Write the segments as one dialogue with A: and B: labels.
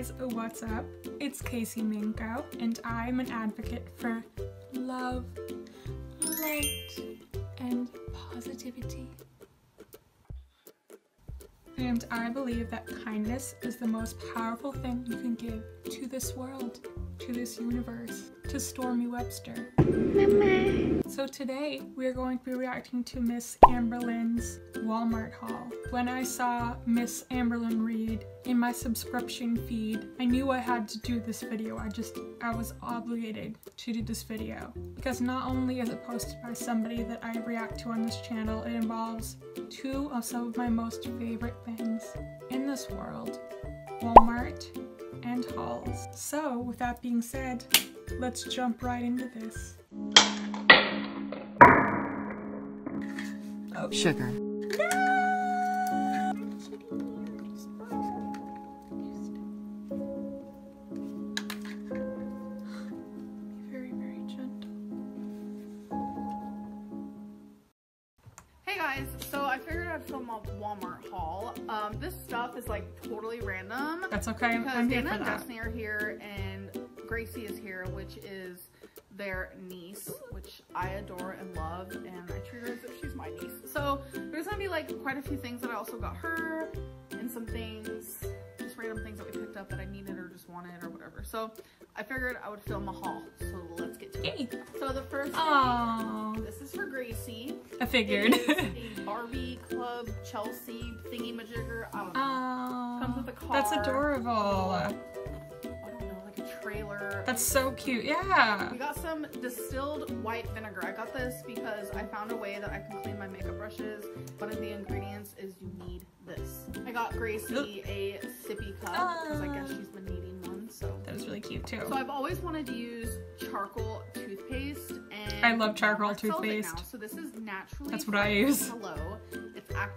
A: guys, what's up? It's Casey Minko, and I'm an advocate for love, light, and positivity. And I believe that kindness is the most powerful thing you can give to this world, to this universe, to Stormy Webster. Mama. So today we're going to be reacting to Miss Amberlynn's Walmart haul. When I saw Miss Amberlynn Reid in my subscription feed, I knew I had to do this video. I just, I was obligated to do this video. Because not only is it posted by somebody that I react to on this channel, it involves two of some of my most favorite things in this world. Walmart and hauls. So with that being said, let's jump right into this.
B: Oh. Sugar.
A: Very, very gentle.
C: Hey guys, so I figured I'd film a Walmart haul. Um, this stuff is like totally random.
A: That's okay.
C: Because
A: I'm here
C: Dana
A: for
C: and
A: that.
C: Destiny are here and Gracie is here, which is their niece, which I adore and love, and I treat her as if she's my niece. So there's gonna be like quite a few things that I also got her, and some things, just random things that we picked up that I needed or just wanted or whatever. So I figured I would film a haul. So let's get to it.
A: Yay.
C: So the first thing,
A: Aww.
C: this is for Gracie.
A: I figured.
C: A Barbie Club Chelsea thingy majigger. I don't know.
A: Aww.
C: Comes with a car.
A: That's adorable.
C: Trailer.
A: That's so cute. Yeah.
C: We got some distilled white vinegar. I got this because I found a way that I can clean my makeup brushes. One of the ingredients is you need this. I got Gracie a sippy cup because I guess she's been needing one. So.
A: That is really cute too.
C: So I've always wanted to use charcoal toothpaste and
A: I love charcoal
C: Walmart sells it
A: toothpaste.
C: now. So this is naturally
A: That's what I use.
C: Hello.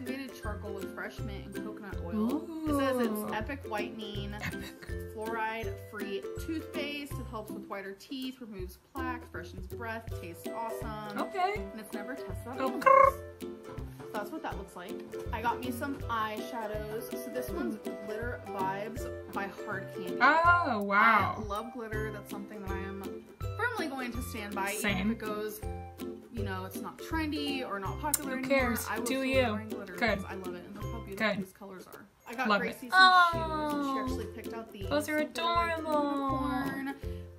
C: Activated charcoal with fresh mint and coconut oil. It says it's epic whitening,
A: Epic.
C: fluoride-free toothpaste. It helps with whiter teeth, removes plaque, freshens breath, tastes awesome.
A: Okay.
C: And it's never tested
A: oh, on
C: animals.
A: grrr.
C: So that's what that looks like. I got me some eyeshadows. So this one's Glitter Vibes by Hard Candy.
A: Oh, wow.
C: I love glitter. That's something that I am firmly going to stand by.
A: Same.
C: Even if it goes, you know, it's not trendy or not popular
A: Who
C: anymore.
A: cares?
C: I will
A: Do you.
C: wearing glitter
A: Good.
C: because I love it and look how beautiful
A: Good.
C: these colors are. I got
A: Love it.
C: Gracie some
A: Oh.
C: shoes and she actually picked out these.
A: Those are
C: They're like
A: adorable.
C: unicorn,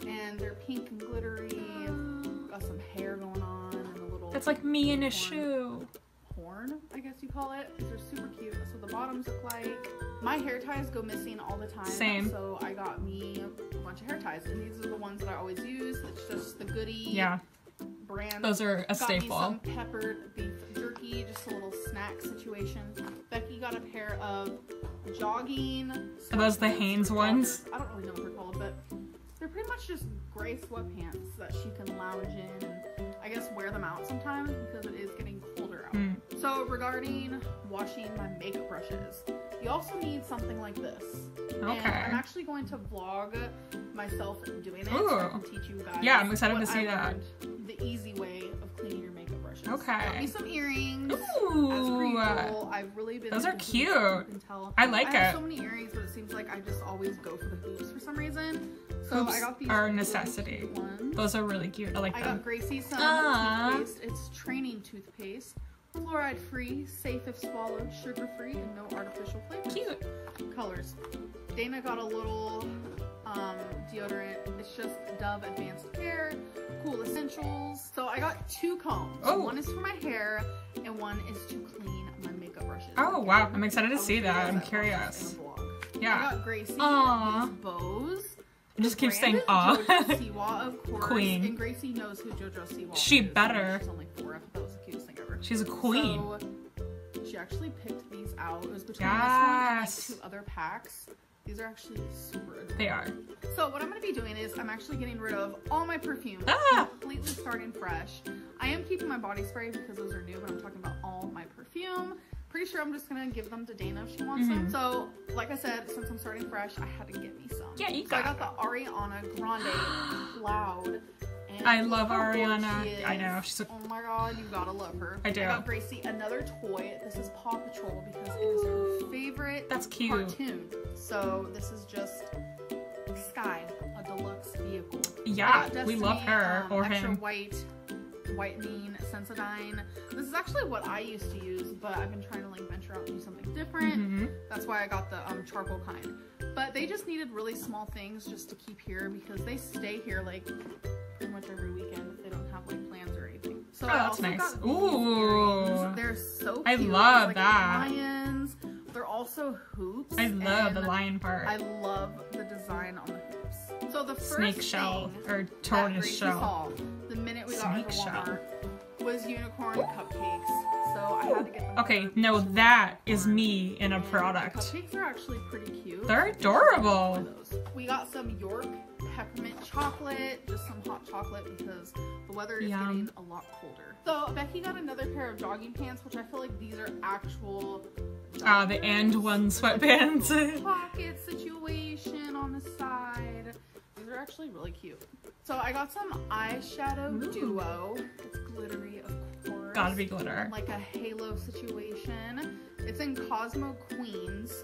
C: and they're pink and glittery. Oh. Got some hair going on and a little.
A: That's like me in a shoe.
C: horn, I guess you call it. These are super cute. That's what the bottoms look like. My hair ties go missing all the time.
A: Same.
C: So I got me a bunch of hair ties. And these are the ones that I always use. It's just the Goody
A: Yeah,
C: brand.
A: those are a
C: got
A: staple.
C: me some peppered beef jerky, just a little snack situation. Becky got a pair of jogging.
A: Are those the Hanes ones?
C: I don't really know what they're called, but they're pretty much just gray sweatpants that she can lounge in and I guess wear them out sometimes because it is getting colder out.
A: Mm.
C: So regarding washing my makeup brushes, you also need something like this. And
A: Okay.
C: I'm actually going to vlog myself doing it so I
A: Ooh.
C: can teach you guys.
A: Yeah, I'm excited to see
C: I
A: that.
C: learned, The easy way of cleaning your makeup brushes.
A: Okay.
C: Got me some earrings. As per
A: Ooh.
C: usual, I've really been.
A: Those are cute.
C: you can tell.
A: I like
C: I have
A: it.
C: so many earrings, but it seems like I just always go for the hoops for some reason. So
A: Hoops
C: I got these
A: are necessity.
C: ones.
A: Those are really cute. I like
C: I
A: them.
C: got Gracie some
A: Aw. Ah.
C: toothpaste. It's training toothpaste. Fluoride free, safe if swallowed, sugar free, and no artificial flavors.
A: Cute.
C: Colors. Dana got a little um, deodorant. It's just Dove Advanced Care, Cool Essentials. So I got two combs.
A: Oh.
C: One is for my hair, and one is to clean my makeup brushes.
A: Oh, wow. I'm excited to see that. I'm curious. Yeah.
C: I got Gracie
A: Aw.
C: these bows.
A: I just keep saying aw.
C: Siwa, of course.
A: Queen.
C: And Gracie knows who JoJo Siwa
A: She
C: is.
A: better.
C: She's only four. I thought that was the cutest thing ever.
A: She's a queen.
C: So, she actually picked these out. It was between this one and like two other packs. These are actually super adorable.
A: They are.
C: So what I'm going to be doing is I'm actually getting rid of all my perfume.
A: Ah!
C: Completely starting fresh. I am keeping my body spray because those are new, but I'm talking about all my perfume. Pretty sure I'm just going to give them to Dana if she wants them.
A: Mhm.
C: So like I said, since I'm starting fresh, I had to get me some.
A: Yeah, you
C: So I
A: got
C: got the Ariana Grande Cloud. Destiny.
A: I love Ariana. I know, she's a-
C: Oh my god, you gotta love her.
A: I do.
C: I got Gracie another toy. This is Paw Patrol because it is her favorite
A: That's cute.
C: cartoon. So this is just Skye, a deluxe vehicle.
A: Yeah,
C: got
A: we love her
C: um,
A: or
C: extra
A: him.
C: white, whitening, Sensodyne. This is actually what I used to use, but I've been trying to like venture out and do something different.
A: Mhm.
C: That's why I got the um, charcoal kind. But they just needed really small things just to keep here because they stay here like pretty much every weekend if they don't have like plans or anything. So
A: Oh, that's nice. Ooh.
C: They're so cute.
A: I
C: love like
A: that.
C: Lions. They're also hoops.
A: I love the lion part.
C: I love the design on the hoops. So the first
A: Snake shell or tortoise shell.
C: saw the minute we got
A: Snake
C: her
A: shell.
C: Walmart was unicorn cupcakes. So I had to get them.
A: Okay, no, that is me in a
C: And the
A: product.
C: Cupcakes are actually pretty cute.
A: They're adorable.
C: We got some York peppermint chocolate, just some hot chocolate because the weather is
A: Yum.
C: getting a lot colder. So Becky got another pair of jogging pants, which I feel like these are actual.
A: Ah,
C: jogging
A: the and one
C: like,
A: sweatpants.
C: pocket situation on the side. These are actually really cute. So I got some eyeshadow
A: Ooh.
C: duo. It's glittery, of course
A: Gotta be glitter.
C: like a halo situation. It's in Cosmo Queens,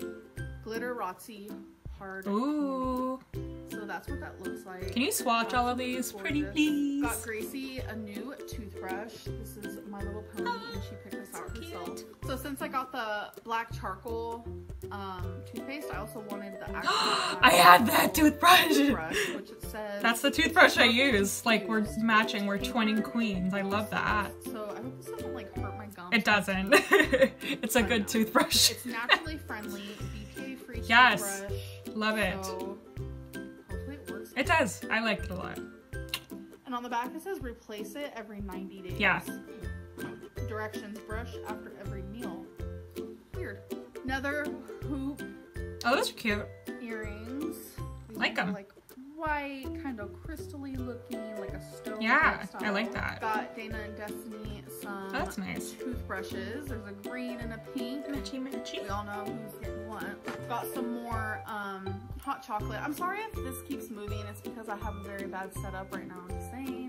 C: Glitter Rotzi Hard.
A: Ooh.
C: So that's what that looks like.
A: Can you swatch all of these? Pretty please.
C: Got Gracie a new toothbrush. This is My Little Pony, and she picked this out
A: so
C: herself.
A: cute.
C: So since I got the black charcoal um, toothpaste, I also wanted the actual.
A: I had that toothbrush.
C: toothbrush, which it says.
A: That's the toothbrush I use. Like we're matching. We're twinning queens. I love that.
C: So I hope this doesn't like hurt my gums.
A: It doesn't. it's a good
C: know.
A: toothbrush.
C: It's naturally friendly, BPA free
A: Yes.
C: toothbrush.
A: Love it.
C: So it
A: does. I like it a lot.
C: And on the back it says replace it every 90 days.
A: Yeah.
C: Directions brush after every meal. Weird. Another hoop
A: Oh, those are cute.
C: earrings. These
A: Like them.
C: Like white, kind of crystally looking, like a stone.
A: Yeah,
C: type
A: I like that.
C: Got Dana and Destiny some
A: That's nice.
C: toothbrushes. There's a green and a pink.
A: Matchy matchy.
C: We all know who's getting what. Got some more um, hot chocolate. I'm sorry if this keeps moving. It's because I have a very bad setup right now. I'm just saying.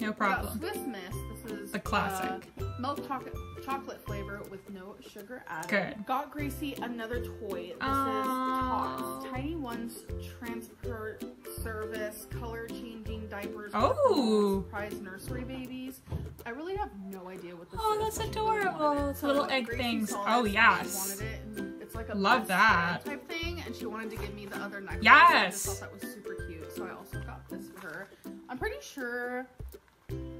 A: No problem.
C: Swiss Miss. This is
A: The classic.
C: uh, milk chocolate chocolate flavor with no sugar added.
A: Good.
C: Got Gracie another toy. This
A: Aw.
C: is Tots. Tiny Ones transport service, color changing diapers.
A: Oh.
C: Surprise nursery babies. I really have no idea what this
A: Oh,
C: is.
A: that's
C: really wanted
A: adorable.
C: it.
A: It's little egg things. Oh,
C: this
A: yes.
C: Wanted it, it's like a
A: Love that.
C: type thing, and she wanted to give me the other necklace.
A: Yes.
C: I just thought that was super cute, so I also got this for her. I'm pretty sure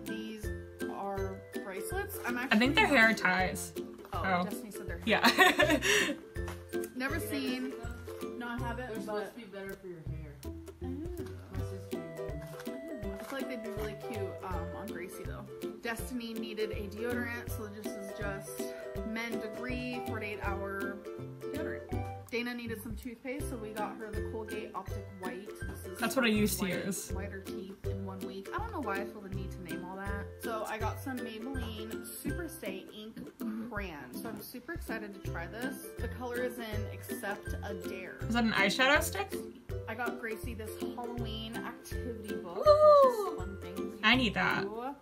C: these are bracelets. I'm actually
A: I think they're hair ties.
C: Oh,
A: Oh.
C: Destiny said they're hair.
A: Yeah.
C: Never seen. No, I haven't.
B: They're supposed to be better for your hair.
C: Ooh.
B: My sister used them.
C: I feel like they'd be really cute um, on Gracie though. Destiny needed a deodorant, so this is just Men Degree 48 hour deodorant. Dana needed some toothpaste, so we got her the Colgate Optic White. This is
A: That's what I used to use.
C: Whiter teeth in one week. I don't know why I feel the need to name all that. So I got some Maybelline Super Stay Ink mm-hmm. Crayon. So I'm super excited to try this. The color is in Accept a Dare.
A: Is that an eyeshadow stick?
C: I got Gracie this Halloween activity book.
A: Ooh.
C: Which is fun things
A: I need that.
C: On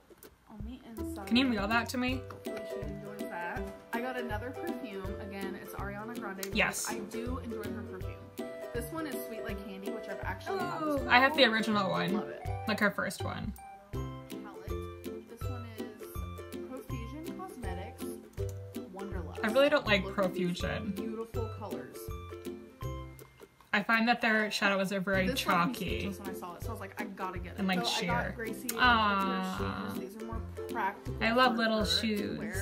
C: the inside.
A: Can you mail that to me?
C: Hopefully she enjoys that. I got another perfume. Again, it's Ariana Grande.
A: Yes.
C: I do enjoy her perfume. This one is Sweet Like Candy, which I've actually.
A: Oh,
C: this
A: I have the original one,
C: Love it.
A: like her first one.
C: Palette. This one is Profusion Cosmetics Wonderlust.
A: I really don't like
C: Look
A: Profusion.
C: Beautiful colors.
A: I find that their shadows are very
C: This left me
A: chalky.
C: speechless when I saw it, so I was like, I gotta get it.
A: And, like,
C: so I
A: sheer.
C: got Gracie a
A: Aww.
C: pair of shoes. These are more practical.
A: I love little
C: her to
A: shoes.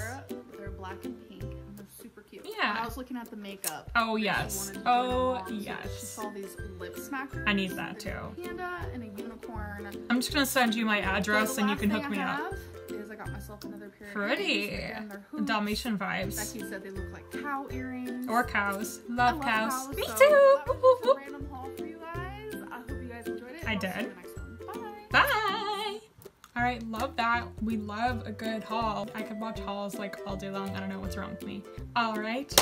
C: Black and pink, and they're super cute.
A: Yeah.
C: And I was looking at the makeup.
A: Oh yes.
C: to
A: Oh
C: so She
A: yes.
C: Oh, saw these lip smackers.
A: I need that too.
C: Panda and a unicorn.
A: I'm just gonna send you my address
C: the
A: and you can hook
C: I
A: me up.
C: Is I got myself another pair of
A: Pretty.
C: earrings. Again, they're hoops.
A: Dalmatian vibes.
C: Becky said they look like cow earrings.
A: Or cows.
C: I
A: Love, cows. Me
C: so
A: too.
C: That was a random haul for you guys. I hope you guys enjoyed it.
A: I
C: and I'll see you
A: did. All right, love that. We love a good haul. I could watch hauls like all day long. I don't know what's wrong with me. All right,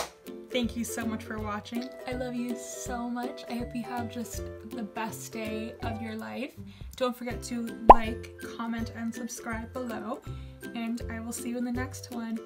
A: thank you so much for watching. I love you so much. I hope you have just the best day of your life. Don't forget to like, comment, and subscribe below. And I will see you in the next one.